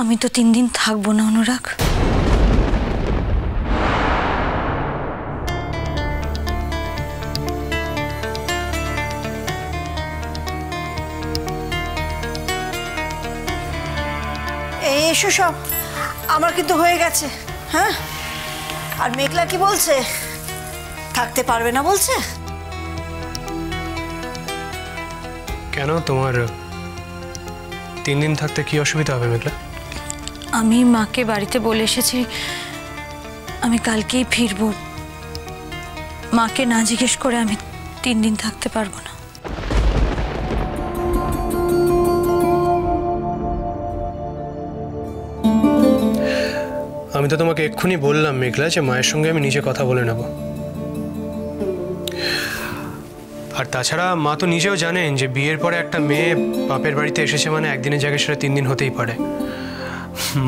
আমি তো তিন দিন থাকব না অনুরাগ। এই এসো সব। আমার কিন্তু হয়ে গেছে হ্যাঁ? আর মেঘলা কি বলছে? থাকতে পারবে না বলছে? কেন তোমার তিন দিন থাকতে কি অসুবিধা হবে মেঘলা? আমি মাকে বাড়িতে বলে এসেছি, আমি কালকেই ফিরবো। মাকে না জিজ্ঞেস করে আমি তিন দিন থাকতে পারব না। আমি তো তোমাকে এক্ষুনি বললাম, মেঘলা, যে মায়ের সঙ্গে আমি নিজে কথা বলে নেব। আর তাছাড়া মা তো নিজেও জানেন যে বিয়ের পরে একটা মেয়ে বাপের বাড়িতে এসেছে মানে একদিনের জায়গায় সেটা তিন দিন হতেই পারে।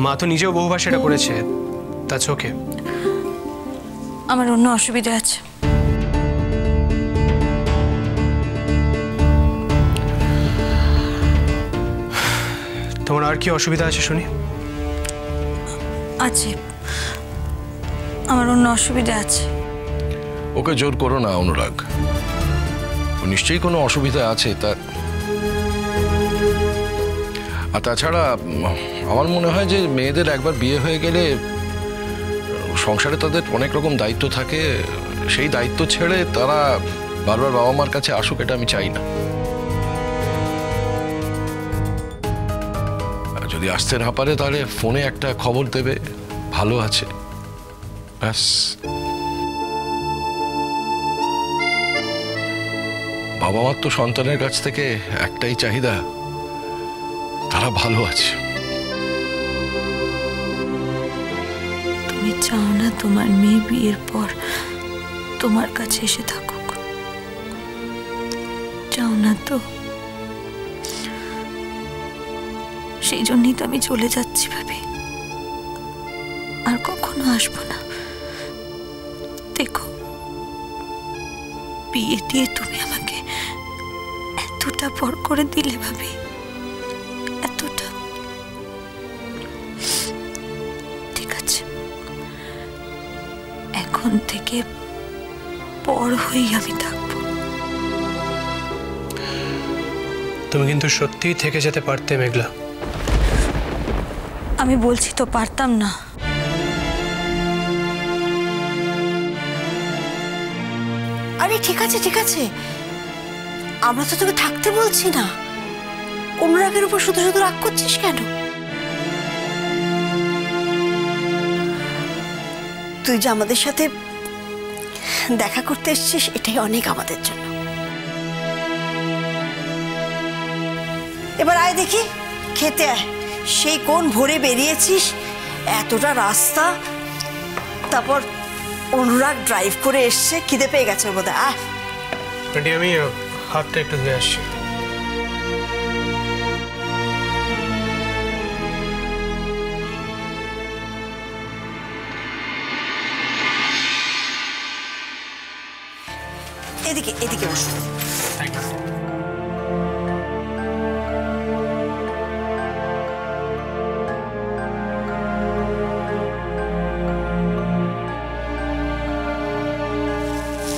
মা তো নিজেও বহুবার সেটা করেছে। তা চোখে আমার অন্য অসুবিধা আছে। তোমার আর কি অসুবিধা আছে শুনি? আছে। আমার অন্য অসুবিধা আছে। ওকে জোর করো না অনুরাগ। নিশ্চয়ই কোনো অসুবিধা আছে তার আর তাছাড়া, আমার মনে হয় যে মেয়েদের একবার বিয়ে হয়ে গেলে সংসারে তাদের অনেক রকম দায়িত্ব থাকে। সেই দায়িত্ব ছেড়ে তারা বারবার বাবা মার কাছে আসুক, এটা আমি চাই না। যদি আসতে না পারে, তাহলে ফোনে একটা খবর দেবে। ভালো আছে। ব্যাস। বাবা মার তো সন্তানের কাছ থেকে একটাই চাহিদা। তারা ভালো আছে। তুমি চাও না তোমার মেয়ে বিয়ের পর তোমার কাছে এসে থাকুক? চাও না তো? সেই জন্যই তো আমি চলে যাচ্ছি ভাবি। আর কখনো আসব না। দেখো, বিয়ে দিয়ে তুমি আমাকে এতটা পর করে দিলে ভাবি। এখন থেকে পর হয়েই আমি থাকব। তুমি কিন্তু সত্যিই থেকে যেতে পারতে মেঘলা। আমি বলছি তো পারতাম না। আরে ঠিক আছে ঠিক আছে। আমরা তো তোকে থাকতে বলছি না। অনুরাগের উপর শুধু শুধু রাগ করছিস কেন? তুই যে আমাদের সাথে দেখা করতে এসেছিস, এটাই অনেক আমাদের জন্য। এবার আয় দেখি, খেতে আয়। সেই কোন ভোরে বেরিয়েছিস, এতটা রাস্তা। তারপর অনুরাগ ড্রাইভ করে এসছে, খিদে পেয়ে গেছে মধ্যে আয় আমি হাতটা একটু ধুয়ে আসছি। এদিকে এদিকে বসো।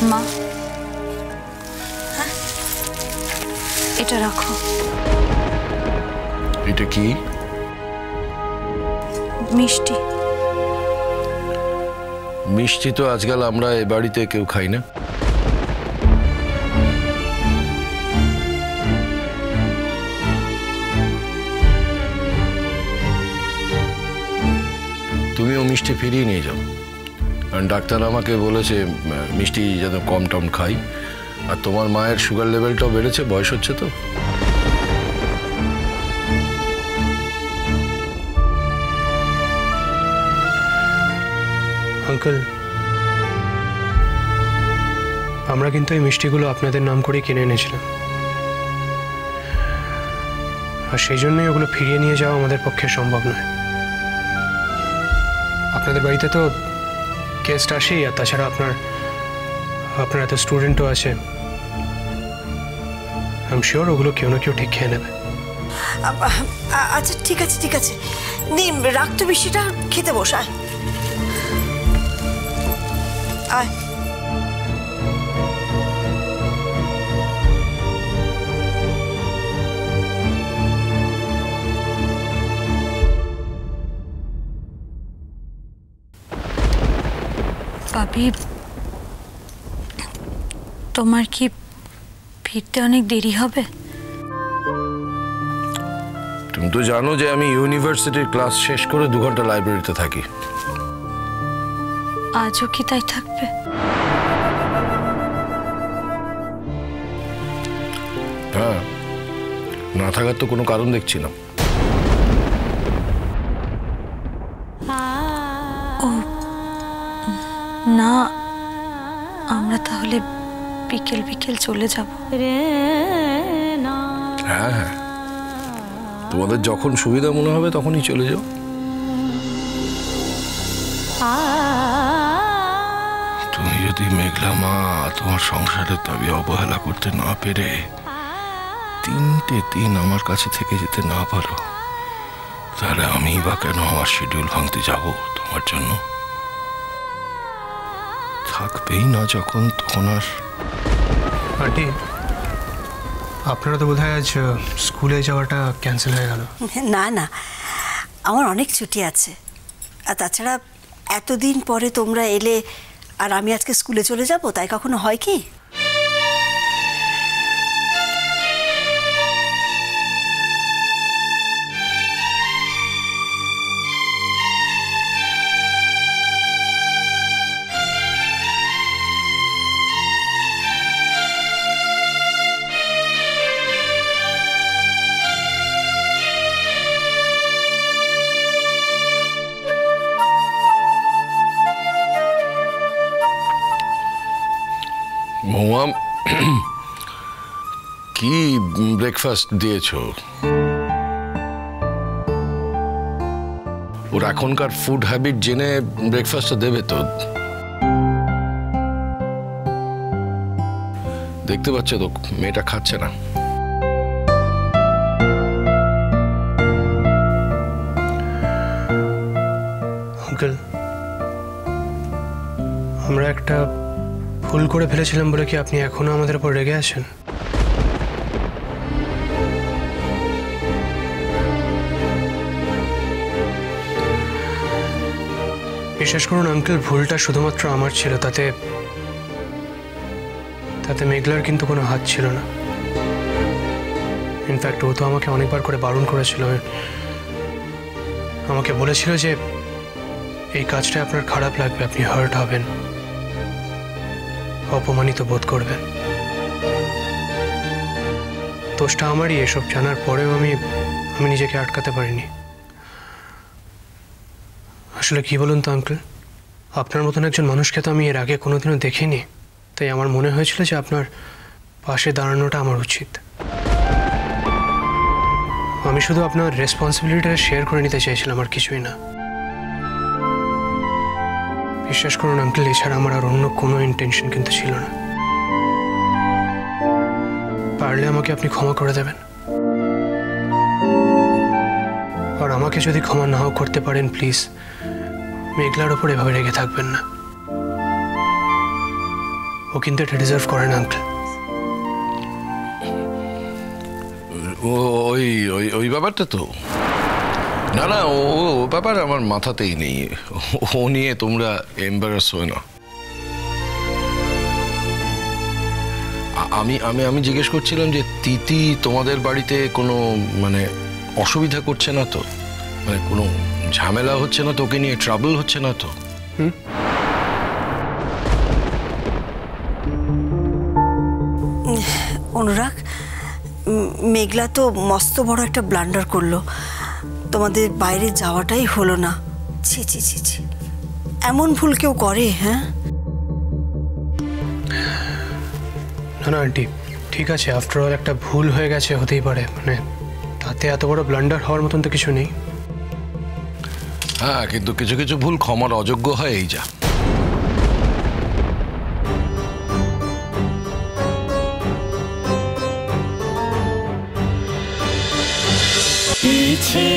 মা। হ্যাঁ? এটা রাখো। এটা কি? মিষ্টি। মিষ্টি তো আজকাল আমরা এ বাড়িতে কেউ খাই না। তুমিও মিষ্টি ফিরিয়ে নিয়ে যাও। কারণ ডাক্তার আমাকে বলেছে মিষ্টি যেন কম টম খাই। আর তোমার মায়ের সুগার লেভেলটাও বেড়েছে, বয়স হচ্ছে তো। আঙ্কেল, আমরা কিন্তু এই মিষ্টিগুলো আপনাদের নাম করে কিনে এনেছিলাম। আর সেই জন্যই ওগুলো ফিরিয়ে নিয়ে যাওয়া আমাদের পক্ষে সম্ভব নয়। আপনাদের বাড়িতে তো গেস্ট আসেই, আর তাছাড়া আপনার আপনার এত স্টুডেন্টও আছে। আই এম শিওর ওগুলো কেউ না কেউ ঠিক খেয়ে নেবে। আচ্ছা ঠিক আছে ঠিক আছে। নিম, রাগ তো বেশিটা, খেতে বসায় আয়। পাপি তোমার কি ফিরতে অনেক দেরি হবে? তুমি তো জানো যে আমি ইউনিভার্সিটির ক্লাস শেষ করে দু ঘণ্টা লাইব্রেরিতে থাকি। আজও কি তাই থাকবে? হ্যাঁ না থাকার তো কোনো কারণ দেখছি না। বিকেল বিকেল চলে যাব। হ্যাঁ হ্যাঁ। তোমাদের যখন সুবিধা মনে হবে তখনই চলে যাও। তুমি যদি মেঘলা মা তোমার সংসারের দাবি অবহেলা করতে না পেরে তিনটে দিন আমার কাছে থেকে যেতে না পারো তাহলে আমি বা কেন আমার শিডিউল ভাঙতে যাব তোমার জন্য? থাকবেই না যখন তখন আর। আন্টি আপনারা তো বোধহয় আজ স্কুলে যাওয়াটা ক্যান্সেল হয়ে গেল। না না, আমার অনেক ছুটি আছে। আর তাছাড়া এতদিন পরে তোমরা এলে, আর আমি আজকে স্কুলে চলে যাব, তাই কখনো হয় কি? ব্রেকফাস্ট দিয়েছ। ওর এখনকার ফুড হ্যাবিট জেনে ব্রেকফাস্টটা দেবে তো। দেখতে পাচ্ছ তো, মেয়েটা খাচ্ছে না। আমরা একটা ভুল করে ফেলেছিলাম বলে কি আপনি এখনও আমাদের উপর রেগে আছেন? বিশেষ করুন আঙ্কেল ভুলটা শুধুমাত্র আমার ছিল, তাতে তাতে মেঘলার কিন্তু কোনো হাত ছিল না। ইনফ্যাক্ট ও তো আমাকে অনেকবার করে বারণ করেছিল। আমাকে বলেছিল যে, এই কাজটা আপনার খারাপ লাগবে, আপনি হার্ট হবেন। অপমানিত বোধ করবেন। দোষটা আমারই, এসব জানার পরেও আমি আমি নিজেকে আটকাতে পারিনি। আসলে কি বলুন তো আঙ্কেল আপনার মতন একজন মানুষকে তো আমি এর আগে কোনোদিনও দেখিনি। তাই আমার মনে হয়েছিল যে আপনার পাশে দাঁড়ানোটা আমার উচিত। আমি শুধু আপনার রেসপন্সিবিলিটিটা শেয়ার করে নিতে চাইছিলাম, আর কিছুই না। বিশ্বাস করুন আঙ্কেল এছাড়া আমার আর অন্য কোনো ইন্টেনশন কিন্তু ছিল না। পারলে আমাকে আপনি ক্ষমা করে দেবেন। আর আমাকে যদি ক্ষমা নাও করতে পারেন প্লিজ মেঘলার ওপর এভাবে রেগে থাকবেন না। ও কিন্তু এটা ডিজার্ভ করে না আঙ্কেল ওই ওই ওই ব্যাপারটা তো। না না, ও ব্যাপার আমার মাথাতেই নেই। ও নিয়ে তোমরা এম্বারাস হয়ে না আমি আমি আমি জিজ্ঞেস করছিলাম যে তিতি তোমাদের বাড়িতে কোনো মানে অসুবিধা করছে না তো? মানে কোনো ঝামেলা হচ্ছে না তো ওকে নিয়ে ট্রাবল হচ্ছে না তো? অনুরাগ মেঘলা তো মস্ত বড় একটা ব্লান্ডার করল। তোমাদের বাইরে যাওয়াটাই হলো না। ছি ছি ছি ছি। এমন ভুল কেউ করে হ্যাঁ? না না আন্টি ঠিক আছে আফটার অল একটা ভুল হয়ে গেছে হতেই পারে। মানে তাতে এত বড় ব্লান্ডার হওয়ার মতন তো কিছু নেই। হ্যাঁ কিন্তু কিছু কিছু ভুল ক্ষমার অযোগ্য হয় এই যা। পিছে